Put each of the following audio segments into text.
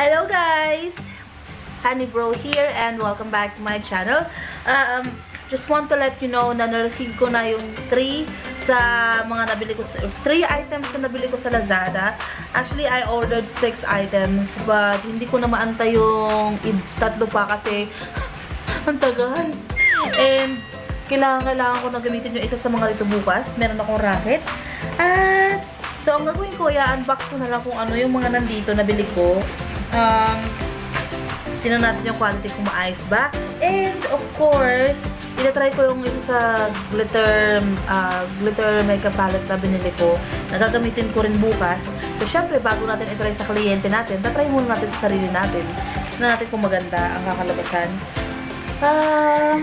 Hello guys! Honey Bro here and welcome back to my channel. Um, just want to let you know na na-receive ko na yung 3 sa mga nabili ko, 3 items na nabili ko sa Lazada. Actually, I ordered 6 items but hindi ko na maantay yung tatlo pa kasi ang tagal. And kailangan, kailangan ko na gamitin yung isa sa mga rito bukas. Meron akong racket. At So, ang gagawin ko, i-unbox ko na lang kung ano yung mga nandito na bili ko. Um, tinan natin yung quality kung maayos ba. And, of course, tinatry ko yung isa sa glitter uh, glitter makeup palette na binili ko. Nagagamitin ko rin bukas. So, syempre, bago natin itry sa kliyente natin, tatry muna natin sa sarili natin. Tignan natin kung maganda ang kakalabasan. Uh,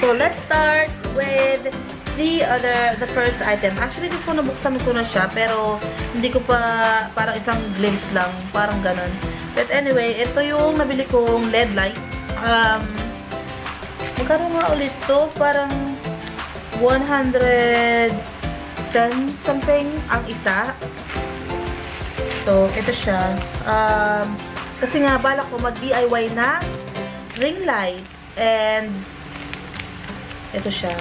so, let's start with the other, the first item. Actually, this one, nabuksan ko na siya, pero hindi ko pa, parang isang glimpse lang, parang ganun. But anyway, ito yung nabili kong LED light. Um, magkano nga ulit to? Parang 110 something ang isa. So, ito siya. Um, kasi nga, balak ko mag-DIY na ring light. And, ito siya.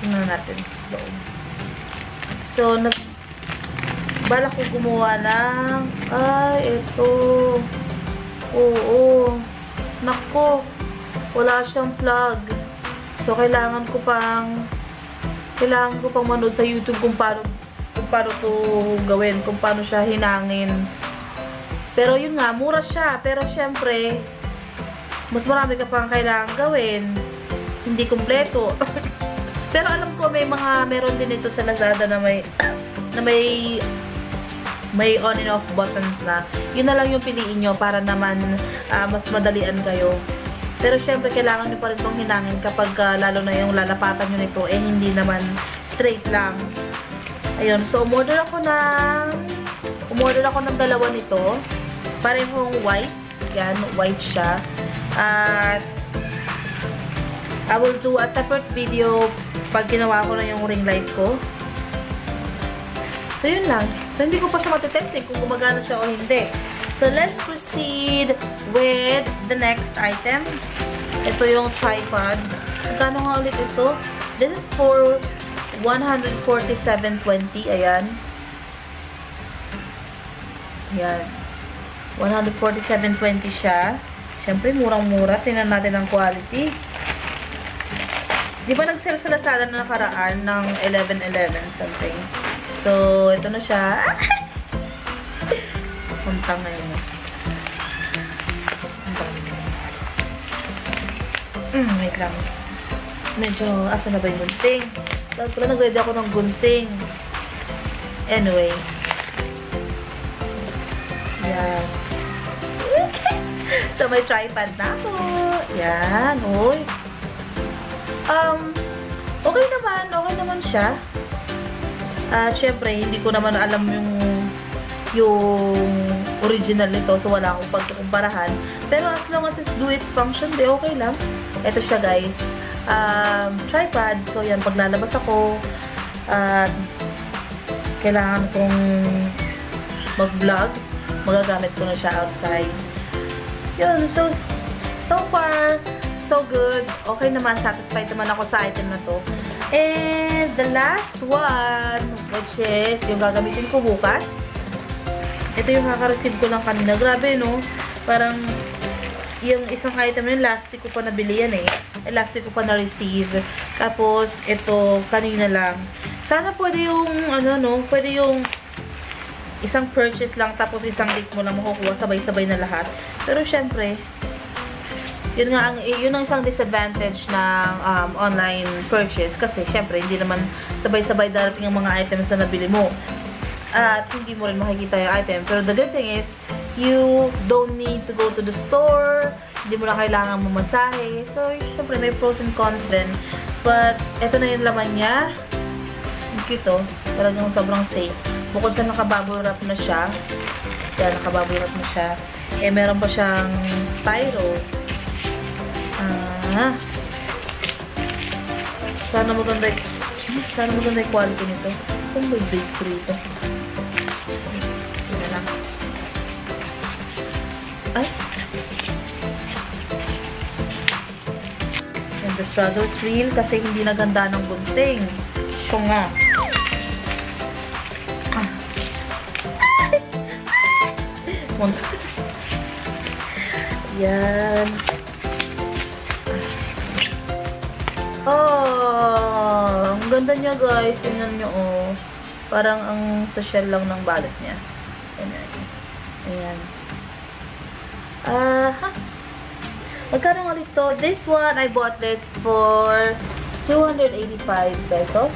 Tingnan natin. Loob. So, nag balak ko gumawa ng ay, ito. Oo. Nako. Wala siyang plug. So, kailangan ko pang kailangan ko pang manood sa YouTube kung paano kung paano to gawin, kung paano siya hinangin. Pero yun nga, mura siya. Pero syempre, mas marami ka pang kailangan gawin. Hindi kumpleto. Pero alam ko may mga meron din ito sa Lazada na may na may may on and off buttons na. Yun na lang yung piliin nyo para naman uh, mas madalian kayo. Pero syempre kailangan nyo pa rin itong hinangin kapag uh, lalo na yung lalapatan nyo nito eh hindi naman straight lang. Ayun, so umorder ako ng umorder ako ng dalawa nito. Parehong white. Yan, white siya. At I will do a separate video pag ginawa ko na yung ring light ko. So, yun lang. So, hindi ko pa siya matitesting kung gumagana siya o hindi. So, let's proceed with the next item. Ito yung tripod. Magkano nga ulit ito? This is for 147.20. Ayan. Ayan. 147.20 siya. Siyempre, murang-mura. Tingnan natin ang quality. Di ba nag-sale sa Lazada na nakaraan ng 11.11 something? So, ito na siya. Puntang ngayon. Puntang Mm, wait lang. Medyo, asa na ba yung gunting? Dapat pala nag-ready ako ng gunting. Anyway. Yan. so, may tripod na ako. Yan. Uy. Um, okay naman. Okay naman siya. At, uh, syempre, hindi ko naman alam yung yung original nito. So, wala akong pagkukumparahan. Pero, as long as it do its function, di okay lang. Ito siya, guys. Um, tripod. So, yan. Paglalabas ako, at uh, kailangan kong mag-vlog. Magagamit ko na siya outside. Yun. So, so far, so good. Okay naman, satisfied naman ako sa item na to. And the last one, which is yung gagamitin ko bukas. Ito yung kaka-receive ko lang kanina. Grabe, no? Parang yung isang item yung last ko pa nabili yan eh. eh last ko pa na-receive. Tapos, ito, kanina lang. Sana pwede yung, ano, no? Pwede yung isang purchase lang tapos isang link mo lang makukuha sabay-sabay na lahat. Pero syempre, yun nga ang yun ang isang disadvantage ng um, online purchase. Kasi syempre hindi naman sabay-sabay darating ang mga items na nabili mo. At hindi mo rin makikita yung item. Pero the good thing is you don't need to go to the store. Hindi mo na kailangan mamasahe. So syempre may pros and cons din. But eto na yung laman niya. Cute oh. Talagang sobrang safe. Bukod sa nakabubble wrap na siya. Yan nakabubble wrap na siya. Eh meron pa siyang styro Ah. Sana maganda sana maganda yung quality nito. Saan ba yung bakery ito? Yan na. Ay! And the struggle's real kasi hindi naganda ng gunting. Siya nga. Ah. Yan. Oh, ganda niya guys. Tingnan niyo oh. Parang ang social lang ng balot niya. Ayan. Ayan. Ah, uh, Magkano nga dito? This one, I bought this for 285 pesos.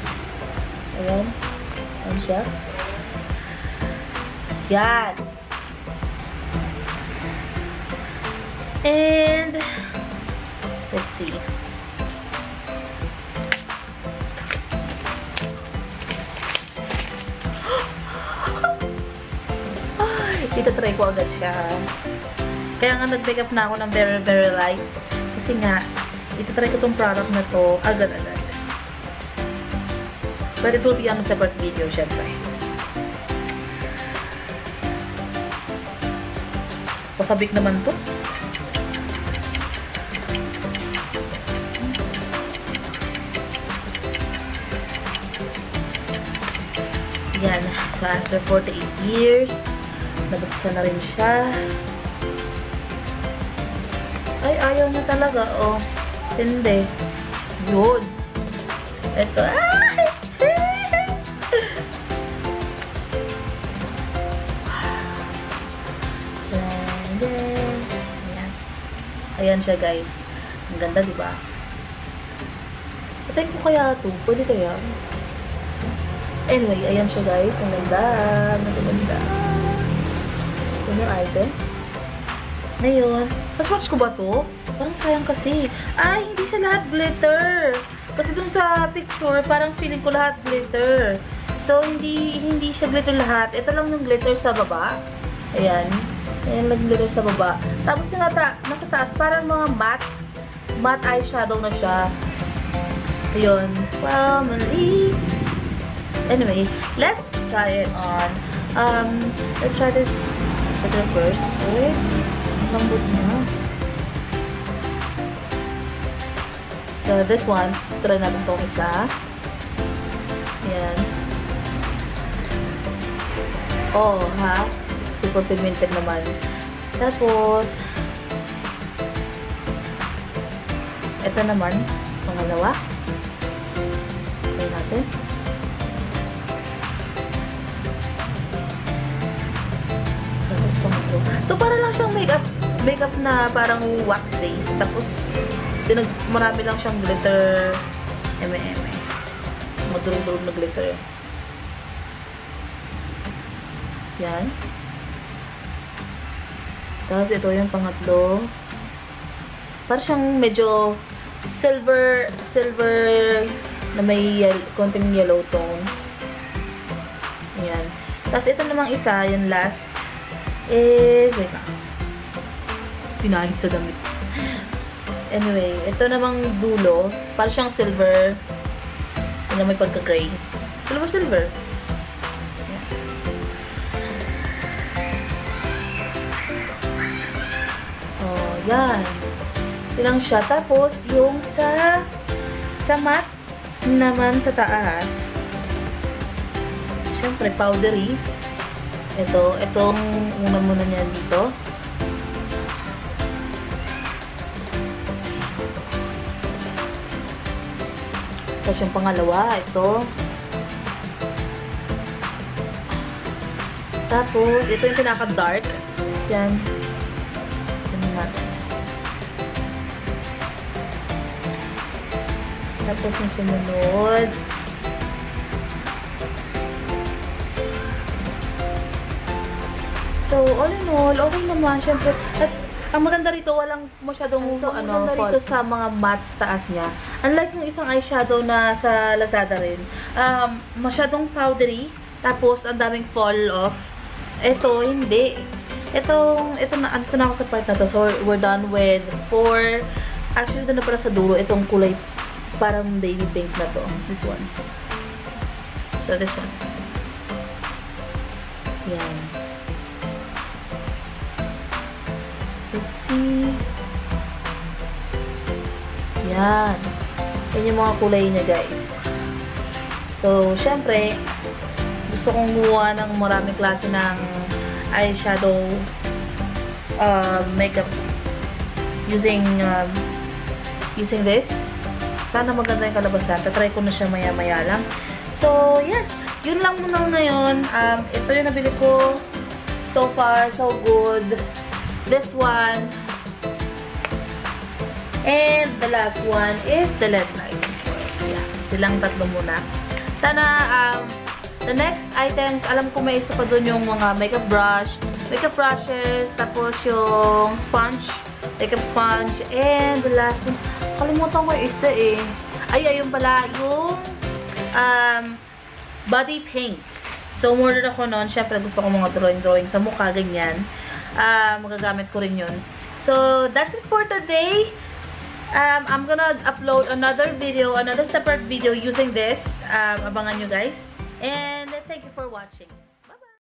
Ayan. Ayan siya. Yan. And, let's see. Ito try ko agad siya. Kaya nga nag-make up na ako ng very, very light. Kasi nga, ito try ko tong product na to agad-agad. But it will be on a separate video, syempre. Pasabik naman to. Yan. So, after 48 years, nabuksan na rin siya. Ay, ayaw niya talaga. Oh, hindi. Yun. Ito. Ayan. Ayan siya, guys. Ang ganda, di ba? Patay ko kaya ito. Pwede kaya? Anyway, ayan siya, guys. Ang ganda. Ang ganda. Yung item. Ngayon, swatch ko ba to? Parang sayang kasi. Ay, hindi sa lahat glitter. Kasi dun sa picture, parang feeling ko lahat glitter. So, hindi hindi siya glitter lahat. Ito lang yung glitter sa baba. Ayan. Ayan lang glitter sa baba. Tapos yung nata, nasa taas, parang mga matte, matte eyeshadow na siya. Ayun. Family. Anyway, let's try it on. Um, let's try this first. Okay. Lambot niya. So, this one, try natin itong isa. Ayan. Oh, ha? Super pigmented naman. Tapos, ito naman, pangalawa. Try natin. So, para lang siyang makeup makeup na parang wax base. Tapos, tinag marami lang siyang glitter. M&M. Madurog-durog na glitter. Yan. Tapos, ito yung pangatlo. Parang siyang medyo silver, silver na may konting yellow tone. Yan. Tapos, ito namang isa, yung last, is, wait lang pinahid sa damit. Anyway, ito namang dulo, para siyang silver na may pagka-gray. Silver-silver. Oh, yan. Ito siya. Tapos, yung sa sa matte naman sa taas. Siyempre, powdery. Ito, itong una muna niya dito. Tapos yung pangalawa, ito. Tapos, ito yung pinaka-dark. Yan. Yan natin. Tapos yung sumunod. So, all in all, okay naman. Siyempre, at ang maganda rito, walang masyadong so, ano, maganda rito sa mga matte taas niya. Unlike yung isang eyeshadow na sa Lazada rin, um, masyadong powdery, tapos ang daming fall off. Ito, hindi. Itong, ito na, ito na ako sa part na to. So, we're done with four. Actually, ito na para sa dulo. Itong kulay, parang baby pink na to. This one. So, this one. Yan. Let's see. Yan. Yan yung mga kulay niya, guys. So, syempre, gusto kong gumawa ng maraming klase ng eyeshadow uh, makeup using um, using this. Sana maganda yung kalabasan. Tatry ko na siya maya-maya lang. So, yes. Yun lang muna ngayon. Um, ito yung nabili ko. So far, so good. This one. And the last one is the LED light. Yeah, silang tatlo muna. Sana, um, the next items, alam ko may isa pa dun yung mga makeup brush, makeup brushes, tapos yung sponge, makeup sponge, and the last one, kalimutan ko yung isa eh. Ay, ayun pala, yung um, body paints. So, order ako noon. Siyempre, gusto ko mga drawing-drawing sa mukha, ganyan. Uh, magagamit ko rin yun. So, that's it for today. Um, I'm gonna upload another video, another separate video using this. Um, abangan nyo guys. And thank you for watching.